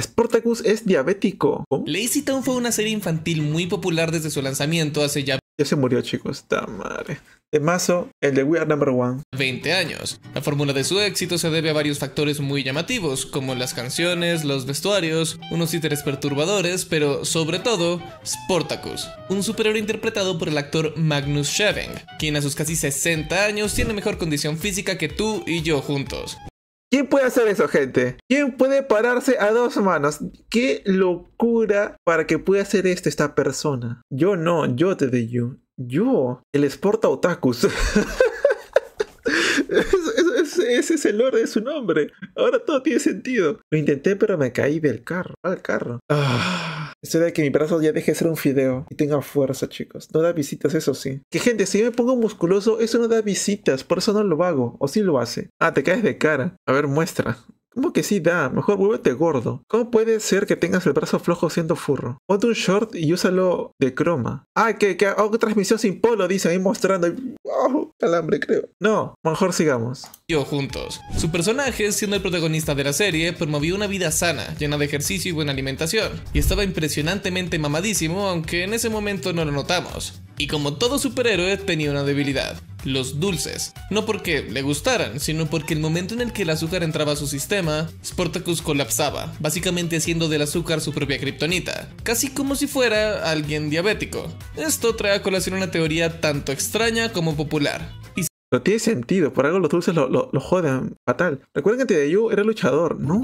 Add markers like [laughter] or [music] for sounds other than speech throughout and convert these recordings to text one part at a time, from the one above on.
Sportacus es diabético. ¿Cómo? Lazy Town fue una serie infantil muy popular desde su lanzamiento hace ya Ya se murió, chicos. Está madre. De mazo, el de We Are Number One. 20 años. La fórmula de su éxito se debe a varios factores muy llamativos, como las canciones, los vestuarios, unos títeres perturbadores, pero sobre todo, Sportacus, un superhéroe interpretado por el actor Magnus Scheving, quien a sus casi 60 años tiene mejor condición física que tú y yo juntos. ¿Quién puede hacer eso, gente? ¿Quién puede pararse a dos manos? ¡Qué locura para que pueda hacer esto esta persona! Yo no, yo te digo. Yo, el Sporta Otakus. [laughs] Ese es el orden de su nombre. Ahora todo tiene sentido. Lo intenté, pero me caí del carro. Al carro. Ah, esto de que mi brazo ya deje de ser un fideo y tenga fuerza, chicos. No da visitas, eso sí. Que gente, si yo me pongo musculoso, eso no da visitas. Por eso no lo hago. O sí lo hace. Ah, te caes de cara. A ver, muestra. ¿Cómo que sí da? Mejor vuélvete gordo. ¿Cómo puede ser que tengas el brazo flojo siendo furro? Ponte un short y úsalo de croma. Ah, que, que hago transmisión sin polo, dice ahí mostrando. ¡Wow! Calambre, creo. No, mejor sigamos. yo juntos. Su personaje, siendo el protagonista de la serie, promovió una vida sana, llena de ejercicio y buena alimentación, y estaba impresionantemente mamadísimo, aunque en ese momento no lo notamos. Y como todo superhéroe, tenía una debilidad. Los dulces. No porque le gustaran, sino porque el momento en el que el azúcar entraba a su sistema, Sportacus colapsaba, básicamente haciendo del azúcar su propia kriptonita, casi como si fuera alguien diabético. Esto trae a colación una teoría tanto extraña como popular, y Pero tiene sentido, por algo los dulces lo, lo, lo joden fatal. Recuerden que Yu era luchador. No.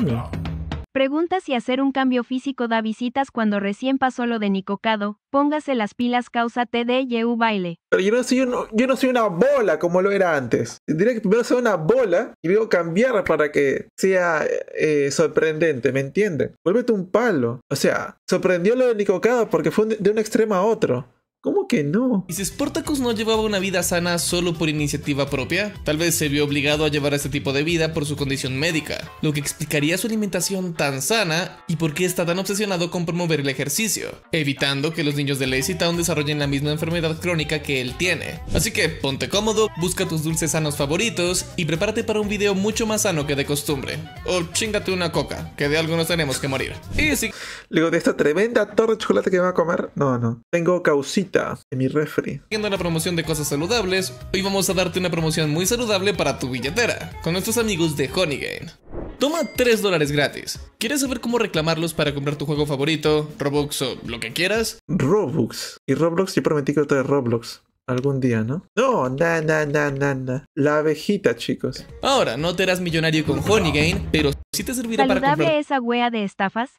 Pregunta si hacer un cambio físico da visitas cuando recién pasó lo de Nicocado. Póngase las pilas causa TDYU baile. Pero yo no, soy un- yo no soy una bola como lo era antes. Tendría que primero ser una bola y luego cambiar para que sea eh, sorprendente, ¿me entienden? Vuélvete un palo. O sea, sorprendió lo de Nicocado porque fue de un extremo a otro. ¿Cómo que no? ¿Y si Sportacus no llevaba una vida sana solo por iniciativa propia? Tal vez se vio obligado a llevar este tipo de vida por su condición médica, lo que explicaría su alimentación tan sana y por qué está tan obsesionado con promover el ejercicio, evitando que los niños de Lazy Town desarrollen la misma enfermedad crónica que él tiene. Así que ponte cómodo, busca tus dulces sanos favoritos y prepárate para un video mucho más sano que de costumbre. O chingate una coca, que de algo nos tenemos que morir. Y si Luego de esta tremenda torre de chocolate que me va a comer, no, no. Tengo causita en mi refri. Siguiendo la promoción de cosas saludables, hoy vamos a darte una promoción muy saludable para tu billetera, con nuestros amigos de Honeygain. Toma 3 dólares gratis. ¿Quieres saber cómo reclamarlos para comprar tu juego favorito, Robux o lo que quieras? Robux. Y Roblox, yo prometí que otra de Roblox. Algún día, ¿no? No, na, na, na, na, na. La abejita, chicos. Ahora, no te harás millonario con Honeygain, pero sí te servirá para comprar ¿Saludable esa wea de estafas?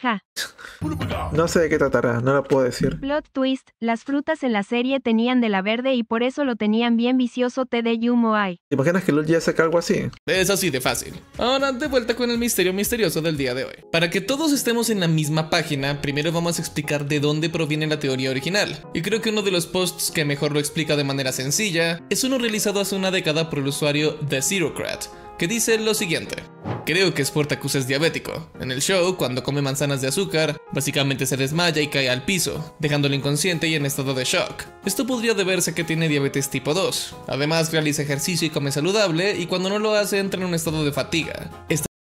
Ja. No sé de qué tratará, no la puedo decir. Plot twist, las frutas en la serie tenían de la verde y por eso lo tenían bien vicioso TDYU Moai. ¿Te imaginas que LOL ya saca algo así? Es así de fácil. Ahora de vuelta con el misterio misterioso del día de hoy. Para que todos estemos en la misma página, primero vamos a explicar de dónde proviene la teoría original. Y creo que uno de los posts que mejor lo explica de manera sencilla es uno realizado hace una década por el usuario The Zerocrat, que dice lo siguiente. Creo que Sportacus es diabético. En el show, cuando come manzanas de azúcar, básicamente se desmaya y cae al piso, dejándolo inconsciente y en estado de shock. Esto podría deberse a que tiene diabetes tipo 2. Además, realiza ejercicio y come saludable, y cuando no lo hace entra en un estado de fatiga.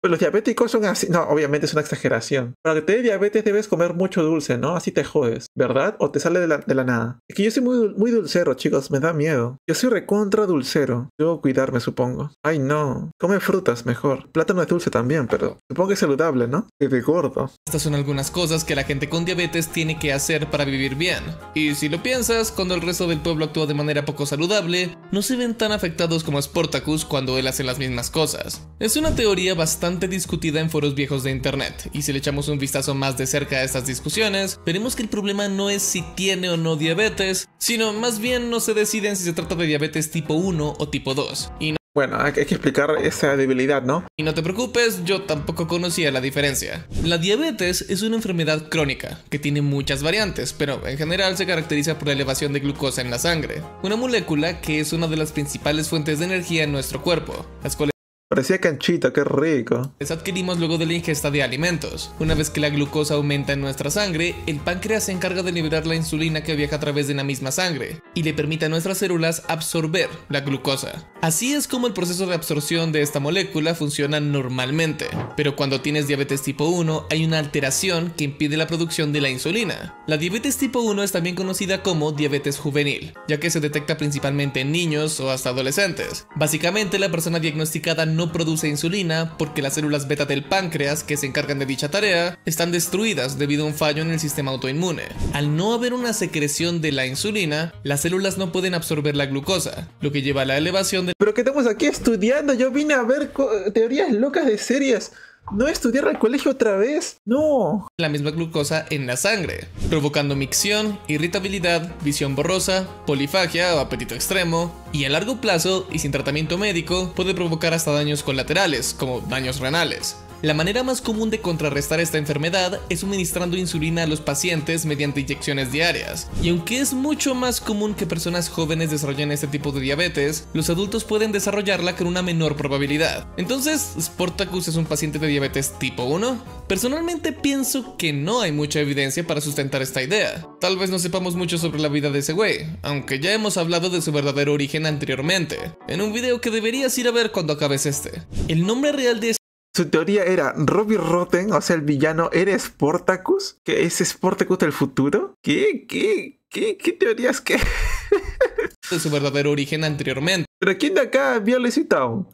Pues los diabéticos son así. No, obviamente es una exageración. Para que te dé diabetes debes comer mucho dulce, ¿no? Así te jodes, ¿verdad? O te sale de la, de la nada. Es que yo soy muy, muy dulcero, chicos, me da miedo. Yo soy recontra dulcero. Debo cuidarme, supongo. Ay, no. Come frutas mejor. Plátano es dulce también, pero supongo que es saludable, ¿no? Es de gordo. Estas son algunas cosas que la gente con diabetes tiene que hacer para vivir bien. Y si lo piensas, cuando el resto del pueblo actúa de manera poco saludable, no se ven tan afectados como Sportacus cuando él hace las mismas cosas. Es una teoría bastante discutida en foros viejos de internet, y si le echamos un vistazo más de cerca a estas discusiones, veremos que el problema no es si tiene o no diabetes, sino más bien no se deciden si se trata de diabetes tipo 1 o tipo 2. Y no Bueno, hay que hay que explicar esa debilidad, ¿no? y no te preocupes, yo tampoco conocía la diferencia. La diabetes es una enfermedad crónica que tiene muchas variantes, pero en general se caracteriza por la elevación de glucosa en la sangre, una molécula que es una de las principales fuentes de energía en nuestro cuerpo, las cuales Parecía canchita, qué rico. adquirimos luego de la ingesta de alimentos. Una vez que la glucosa aumenta en nuestra sangre, el páncreas se encarga de liberar la insulina que viaja a través de la misma sangre y le permite a nuestras células absorber la glucosa. Así es como el proceso de absorción de esta molécula funciona normalmente, pero cuando tienes diabetes tipo 1 hay una alteración que impide la producción de la insulina. La diabetes tipo 1 es también conocida como diabetes juvenil, ya que se detecta principalmente en niños o hasta adolescentes. Básicamente la persona diagnosticada no produce insulina porque las células beta del páncreas que se encargan de dicha tarea están destruidas debido a un fallo en el sistema autoinmune. Al no haber una secreción de la insulina, las células no pueden absorber la glucosa, lo que lleva a la elevación de... Pero que estamos aquí estudiando, yo vine a ver teorías locas de series. No estudiar al colegio otra vez. No. La misma glucosa en la sangre, provocando micción, irritabilidad, visión borrosa, polifagia o apetito extremo, y a largo plazo y sin tratamiento médico puede provocar hasta daños colaterales, como daños renales. La manera más común de contrarrestar esta enfermedad es suministrando insulina a los pacientes mediante inyecciones diarias. Y aunque es mucho más común que personas jóvenes desarrollen este tipo de diabetes, los adultos pueden desarrollarla con una menor probabilidad. Entonces, ¿Sportacus es un paciente de diabetes tipo 1? Personalmente pienso que no hay mucha evidencia para sustentar esta idea. Tal vez no sepamos mucho sobre la vida de ese güey, aunque ya hemos hablado de su verdadero origen anteriormente, en un video que deberías ir a ver cuando acabes este. El nombre real de su teoría era Robbie Rotten, o sea, el villano era Sportacus, que es Sportacus del futuro. ¿Qué? ¿Qué? ¿Qué, qué teorías qué? [laughs] de su verdadero origen anteriormente. ¿Pero quién de acá vio Lazy Town?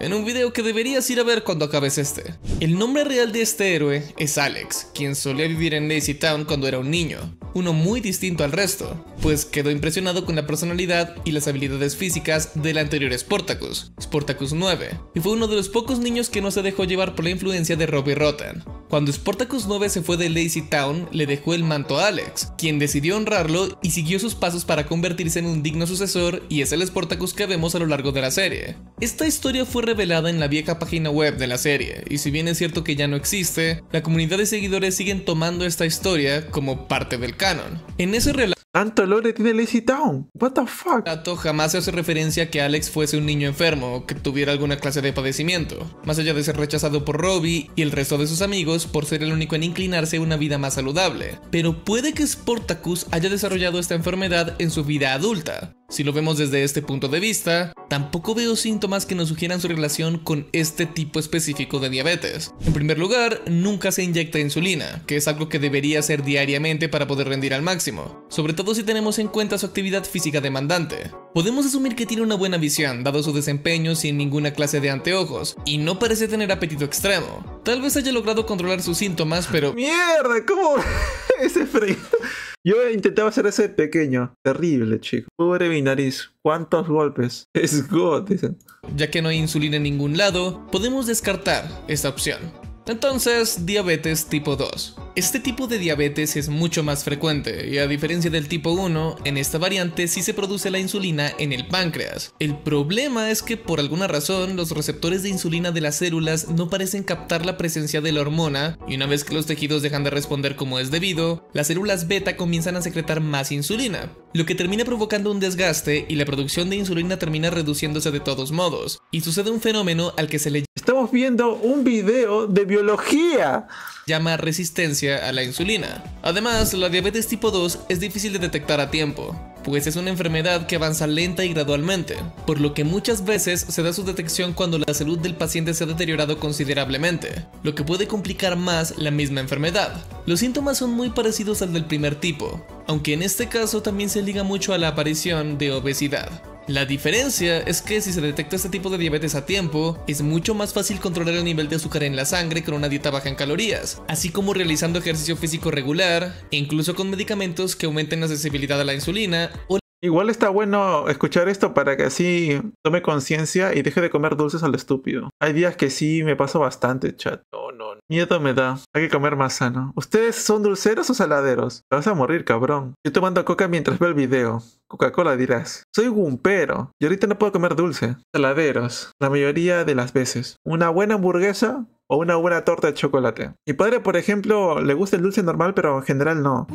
En un video que deberías ir a ver cuando acabes este. El nombre real de este héroe es Alex, quien solía vivir en Lazy Town cuando era un niño, uno muy distinto al resto, pues quedó impresionado con la personalidad y las habilidades físicas del anterior Sportacus, Sportacus 9, y fue uno de los pocos niños que no se dejó llevar por la influencia de Robbie Rotten. Cuando Sportacus 9 se fue de Lazy Town, le dejó el manto a Alex, quien decidió honrarlo y siguió sus pasos para convertirse en un digno sucesor y es el Sportacus que vemos a lo largo de la serie. Esta historia fue revelada en la vieja página web de la serie, y si bien es cierto que ya no existe, la comunidad de seguidores siguen tomando esta historia como parte del canon. En ese relato tanto lore tiene Lazy Town. What the fuck? Jamás se hace referencia a que Alex fuese un niño enfermo o que tuviera alguna clase de padecimiento, más allá de ser rechazado por Robbie y el resto de sus amigos por ser el único en inclinarse a una vida más saludable. Pero puede que Sportacus haya desarrollado esta enfermedad en su vida adulta, si lo vemos desde este punto de vista, tampoco veo síntomas que nos sugieran su relación con este tipo específico de diabetes. En primer lugar, nunca se inyecta insulina, que es algo que debería hacer diariamente para poder rendir al máximo, sobre todo si tenemos en cuenta su actividad física demandante. Podemos asumir que tiene una buena visión, dado su desempeño sin ninguna clase de anteojos, y no parece tener apetito extremo. Tal vez haya logrado controlar sus síntomas, pero... ¡Mierda! ¿Cómo? [laughs] Ese frío... Yo intentaba hacer ese pequeño. Terrible, chico. Pobre mi nariz. ¿Cuántos golpes? [laughs] Es God, dicen. Ya que no hay insulina en ningún lado, podemos descartar esta opción. Entonces, diabetes tipo 2. Este tipo de diabetes es mucho más frecuente y a diferencia del tipo 1, en esta variante sí se produce la insulina en el páncreas. El problema es que por alguna razón los receptores de insulina de las células no parecen captar la presencia de la hormona y una vez que los tejidos dejan de responder como es debido, las células beta comienzan a secretar más insulina, lo que termina provocando un desgaste y la producción de insulina termina reduciéndose de todos modos. Y sucede un fenómeno al que se le Estamos viendo un video de biología llama resistencia a la insulina. Además, la diabetes tipo 2 es difícil de detectar a tiempo, pues es una enfermedad que avanza lenta y gradualmente, por lo que muchas veces se da su detección cuando la salud del paciente se ha deteriorado considerablemente, lo que puede complicar más la misma enfermedad. Los síntomas son muy parecidos al del primer tipo, aunque en este caso también se liga mucho a la aparición de obesidad. La diferencia es que si se detecta este tipo de diabetes a tiempo, es mucho más fácil controlar el nivel de azúcar en la sangre con una dieta baja en calorías, así como realizando ejercicio físico regular, e incluso con medicamentos que aumenten la sensibilidad a la insulina Igual está bueno escuchar esto para que así tome conciencia y deje de comer dulces al estúpido. Hay días que sí me paso bastante, chat. No, miedo me da. Hay que comer más sano. ¿Ustedes son dulceros o saladeros? Te vas a morir, cabrón. Yo tomando coca mientras veo el video. Coca-Cola dirás. Soy gumpero y ahorita no puedo comer dulce. Saladeros, la mayoría de las veces. Una buena hamburguesa o una buena torta de chocolate. Mi padre, por ejemplo, le gusta el dulce normal, pero en general no.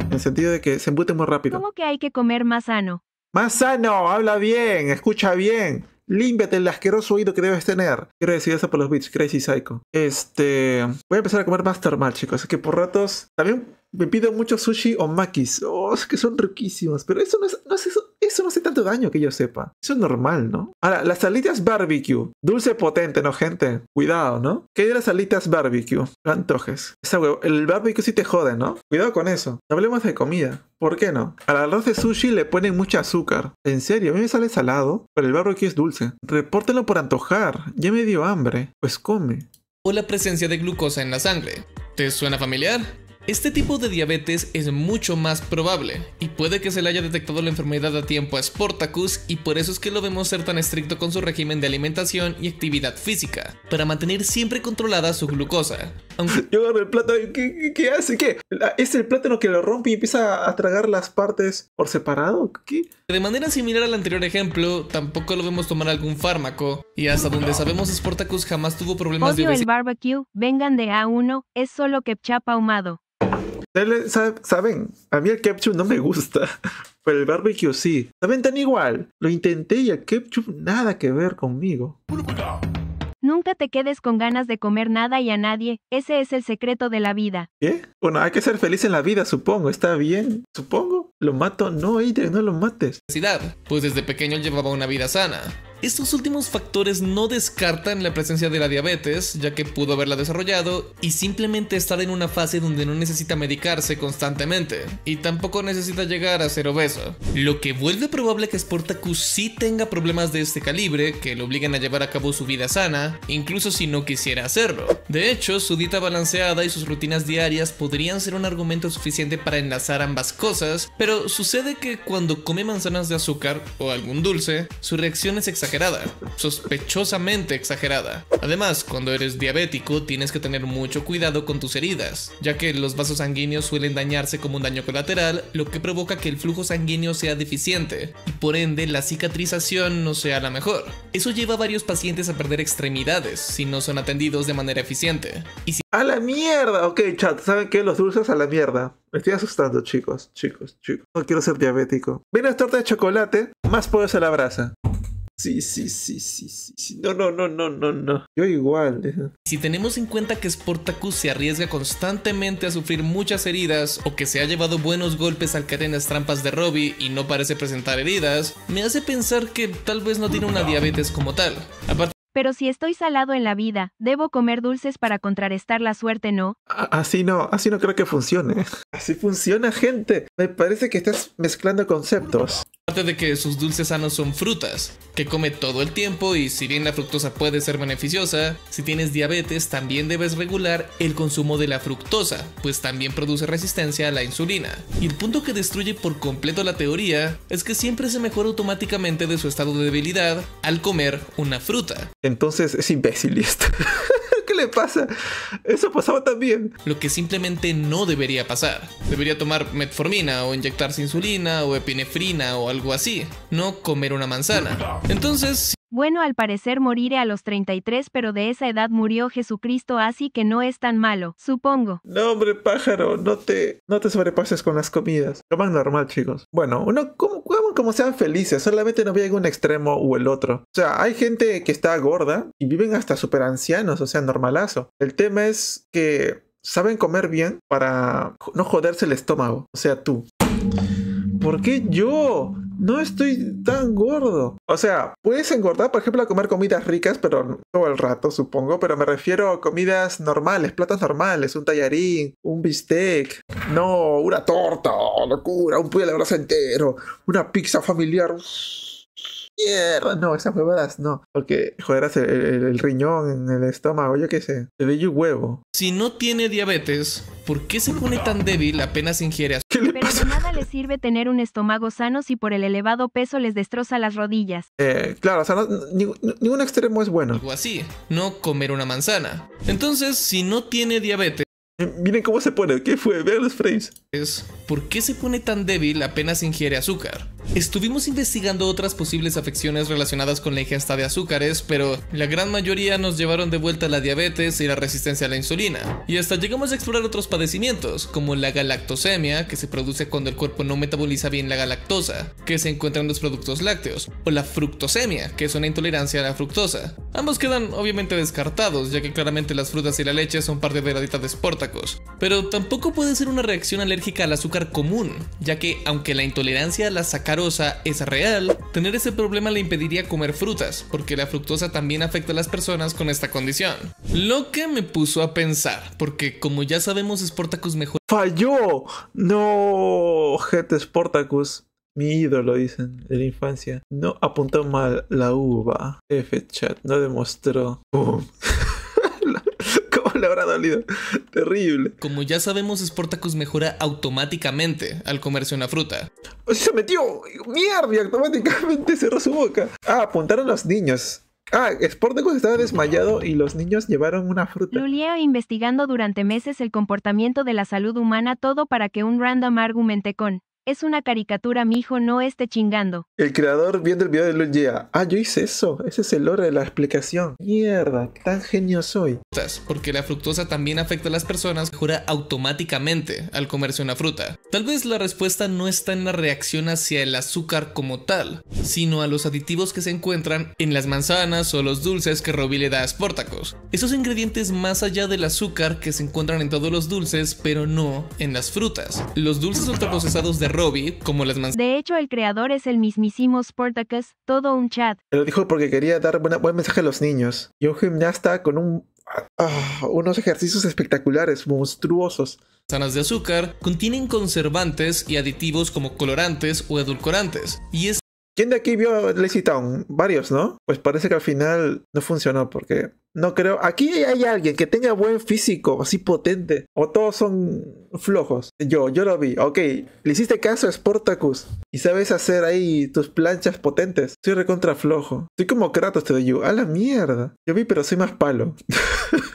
En el sentido de que se embute muy rápido. ¿Cómo que hay que comer más sano? Más sano, habla bien, escucha bien. Límpiate el asqueroso oído que debes tener. Quiero decir eso por los bits, Crazy Psycho. Este. Voy a empezar a comer más normal, chicos. Es que por ratos. También me pido mucho sushi o makis. Oh, es que son riquísimos. Pero eso no es, no es eso. Eso no hace tanto daño que yo sepa. Eso es normal, ¿no? Ahora, las alitas barbecue. Dulce potente, ¿no, gente? Cuidado, ¿no? ¿Qué hay de las alitas barbecue? No antojes. Esa huevo. El barbecue sí te jode, ¿no? Cuidado con eso. Hablemos de comida. ¿Por qué no? Al arroz de sushi le ponen mucho azúcar. En serio, a mí me sale salado, pero el barbecue es dulce. Repórtelo por antojar. Ya me dio hambre. Pues come. O la presencia de glucosa en la sangre. ¿Te suena familiar? Este tipo de diabetes es mucho más probable y puede que se le haya detectado la enfermedad a tiempo a Sportacus y por eso es que lo vemos ser tan estricto con su régimen de alimentación y actividad física, para mantener siempre controlada su glucosa. Aunque Yo agarro el plátano. ¿Qué, qué, hace? ¿Qué? ¿Es el plátano que lo rompe y empieza a tragar las partes por separado? ¿Qué? de manera similar al anterior ejemplo, tampoco lo vemos tomar algún fármaco y hasta donde sabemos Sportacus jamás tuvo problemas de Odio el obesidad. barbecue, vengan de A1, es solo ketchup ahumado. ¿Saben? A mí el ketchup no me gusta, [laughs] pero el barbecue sí. ¿Saben? Tan igual. Lo intenté y el ketchup nada que ver conmigo. Nunca te quedes con ganas de comer nada y a nadie, ese es el secreto de la vida. ¿Qué? Bueno, hay que ser feliz en la vida, supongo. ¿Está bien? Supongo. ¿Lo mato? No, Adrian, no lo mates. pues desde pequeño llevaba una vida sana. Estos últimos factores no descartan la presencia de la diabetes, ya que pudo haberla desarrollado y simplemente estar en una fase donde no necesita medicarse constantemente y tampoco necesita llegar a ser obeso. Lo que vuelve probable que Sportacus sí tenga problemas de este calibre que lo obliguen a llevar a cabo su vida sana, incluso si no quisiera hacerlo. De hecho, su dieta balanceada y sus rutinas diarias podrían ser un argumento suficiente para enlazar ambas cosas, pero sucede que cuando come manzanas de azúcar o algún dulce, su reacción es exagerada, sospechosamente exagerada. Además, cuando eres diabético, tienes que tener mucho cuidado con tus heridas, ya que los vasos sanguíneos suelen dañarse como un daño colateral, lo que provoca que el flujo sanguíneo sea deficiente y por ende la cicatrización no sea la mejor. Eso lleva a varios pacientes a perder extremidades si no son atendidos de manera eficiente. Y si ¡A la mierda! Ok, chat, ¿saben qué? Los dulces a la mierda. Me estoy asustando, chicos, chicos, chicos. No quiero ser diabético. Ven torta de chocolate, más pollos a la brasa. Sí, sí, sí, sí, sí, sí. No, no, no, no, no, no. Yo igual. Si tenemos en cuenta que Sportacus se arriesga constantemente a sufrir muchas heridas o que se ha llevado buenos golpes al caer en las trampas de Robbie y no parece presentar heridas, me hace pensar que tal vez no tiene una diabetes como tal. Aparte Pero si estoy salado en la vida, debo comer dulces para contrarrestar la suerte, ¿no? Así no, así no creo que funcione. [laughs] Así funciona, gente. Me parece que estás mezclando conceptos. De que sus dulces sanos son frutas, que come todo el tiempo y si bien la fructosa puede ser beneficiosa, si tienes diabetes también debes regular el consumo de la fructosa, pues también produce resistencia a la insulina. Y el punto que destruye por completo la teoría es que siempre se mejora automáticamente de su estado de debilidad al comer una fruta. Entonces es imbécil esto. [laughs] ¿Qué le pasa? Eso pasaba también. lo que simplemente no debería pasar. Debería tomar metformina o inyectarse insulina o epinefrina o algo así, no comer una manzana. Entonces, Bueno, al parecer moriré a los 33, pero de esa edad murió Jesucristo, así que no es tan malo, supongo. No, hombre, pájaro, no te, no te sobrepases con las comidas. Coman normal, chicos. Bueno, uno como, coman como sean felices, solamente no vean un extremo o el otro. O sea, hay gente que está gorda y viven hasta super ancianos, o sea, normalazo. El tema es que saben comer bien para no joderse el estómago. O sea, tú. ¿Por qué yo? No estoy tan gordo. O sea, puedes engordar, por ejemplo, a comer comidas ricas, pero todo el rato, supongo. Pero me refiero a comidas normales, platos normales, un tallarín, un bistec. No, una torta, locura, un pollo de brasa entero, una pizza familiar. Mierda, no, esas huevadas no. Porque joderás el, el- el riñón en el estómago, yo qué sé. Te doy un huevo. si no tiene diabetes, ¿por qué se pone tan débil apenas ingiere [laughs] ¿Qué le sirve tener un estómago sano si por el elevado peso les destroza las rodillas. Eh, claro, o sea, no- ningún, ningún extremo es bueno. algo así? No comer una manzana. Entonces, si no tiene diabetes, Miren cómo se pone. ¿Qué fue? Vean los frames. Es, ¿por qué se pone tan débil apenas ingiere azúcar? Estuvimos investigando otras posibles afecciones relacionadas con la ingesta de azúcares, pero la gran mayoría nos llevaron de vuelta a la diabetes y la resistencia a la insulina. Y hasta llegamos a explorar otros padecimientos, como la galactosemia, que se produce cuando el cuerpo no metaboliza bien la galactosa, que se encuentra en los productos lácteos, o la fructosemia, que es una intolerancia a la fructosa. Ambos quedan obviamente descartados, ya que claramente las frutas y la leche son parte de la dieta de Sportacus. Pero tampoco puede ser una reacción alérgica al azúcar común, ya que aunque la intolerancia la sacarosa es real, tener ese problema le impediría comer frutas, porque la fructosa también afecta a las personas con esta condición. Lo que me puso a pensar, porque como ya sabemos Sportacus mejor ¡Falló! No, gente Sportacus. Mi ídolo, dicen, de la infancia. No apuntó mal la uva. F chat, no demostró. [laughs] Terrible. Como ya sabemos, Sportacus mejora automáticamente al comerse una fruta. ¡Oh, se metió! ¡Mierda! Y automáticamente cerró su boca. Ah, apuntaron los niños. Ah, Sportacus estaba desmayado y los niños llevaron una fruta. Luleo investigando durante meses el comportamiento de la salud humana todo para que un random argumente con. Es una caricatura, mijo, no esté chingando. El creador viendo el video de Lul Yea. Ah, yo hice eso. Ese es el lore de la explicación. Mierda, tan genio soy. porque la fructosa también afecta a las personas, mejora automáticamente al comerse una fruta. Tal vez la respuesta no está en la reacción hacia el azúcar como tal, sino a los aditivos que se encuentran en las manzanas o los dulces que Robbie le da a Sportacus. Esos ingredientes más allá del azúcar que se encuentran en todos los dulces, pero no en las frutas. Los dulces ultraprocesados de Robbie, como las manzanas De hecho, el creador es el mismísimo Sportacus, todo un chat. Lo dijo porque quería dar buena- buen mensaje a los niños. Y un gimnasta con un, ah, unos ejercicios espectaculares, monstruosos. de azúcar contienen conservantes y aditivos como colorantes o edulcorantes, y es ¿Quién de aquí vio Lazy Town? Varios, ¿no? Pues parece que al final no funcionó porque no creo. Aquí hay alguien que tenga buen físico, así potente. O todos son flojos. Yo, yo lo vi. Ok, le hiciste caso a Sportacus. Y sabes hacer ahí tus planchas potentes. Soy recontra flojo. Soy como Kratos te doy. A la mierda. Yo vi, pero soy más palo. [laughs]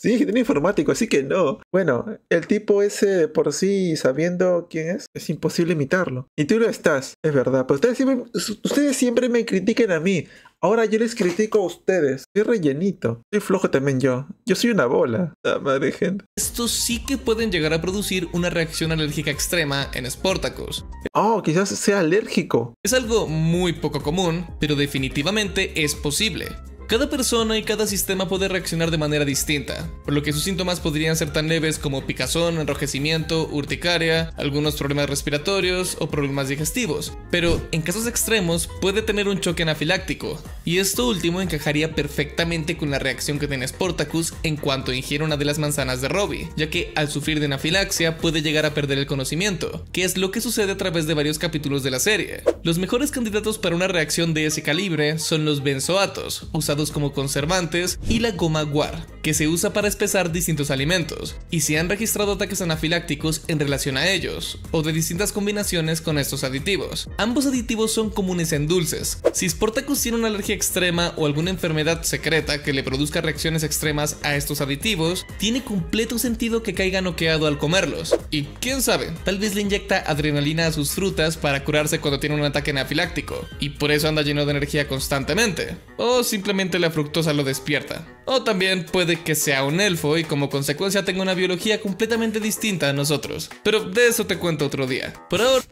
Sí, tiene informático, así que no. Bueno, el tipo ese por sí, sabiendo quién es, es imposible imitarlo. Y tú lo estás, es verdad. Pero ustedes siempre, ustedes siempre me critican a mí. Ahora yo les critico a ustedes. Soy rellenito. Soy flojo también yo. Yo soy una bola. La madre gente. estos sí que pueden llegar a producir una reacción alérgica extrema en Sportacus. Oh, quizás sea alérgico. Es algo muy poco común, pero definitivamente es posible. Cada persona y cada sistema puede reaccionar de manera distinta, por lo que sus síntomas podrían ser tan leves como picazón, enrojecimiento, urticaria, algunos problemas respiratorios o problemas digestivos, pero en casos extremos puede tener un choque anafiláctico, y esto último encajaría perfectamente con la reacción que tiene Sportacus en cuanto ingiere una de las manzanas de Robbie, ya que al sufrir de anafilaxia puede llegar a perder el conocimiento, que es lo que sucede a través de varios capítulos de la serie. Los mejores candidatos para una reacción de ese calibre son los benzoatos, usados como conservantes, y la goma guar, que se usa para espesar distintos alimentos, y se han registrado ataques anafilácticos en relación a ellos, o de distintas combinaciones con estos aditivos. Ambos aditivos son comunes en dulces. Si Sportacus tiene una alergia extrema o alguna enfermedad secreta que le produzca reacciones extremas a estos aditivos, tiene completo sentido que caiga noqueado al comerlos. Y quién sabe, tal vez le inyecta adrenalina a sus frutas para curarse cuando tiene un ataque anafiláctico, y por eso anda lleno de energía constantemente. O simplemente la fructosa lo despierta. O también puede que sea un elfo y como consecuencia tenga una biología completamente distinta a nosotros. Pero de eso te cuento otro día. Por ahora,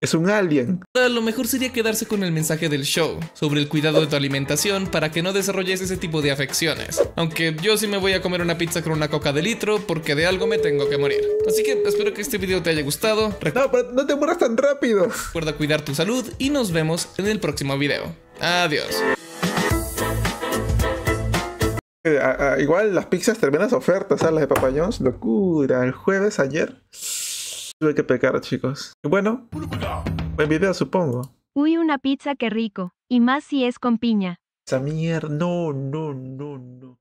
Es un alien. lo mejor sería quedarse con el mensaje del show sobre el cuidado de tu alimentación para que no desarrolles ese tipo de afecciones. Aunque yo sí me voy a comer una pizza con una coca de litro porque de algo me tengo que morir. Así que espero que este video te haya gustado. No, pero no te mueras tan rápido. Recuerda cuidar tu salud y nos vemos en el próximo video. Adiós. A- a- igual las pizzas tremendas ofertas, ¿sabes? Las de Papa John's, locura. El jueves ayer tuve que pecar, chicos. Y bueno, buen video supongo. Uy, una pizza que rico. Y más si es con piña. Esa mierda, no, no, no, no.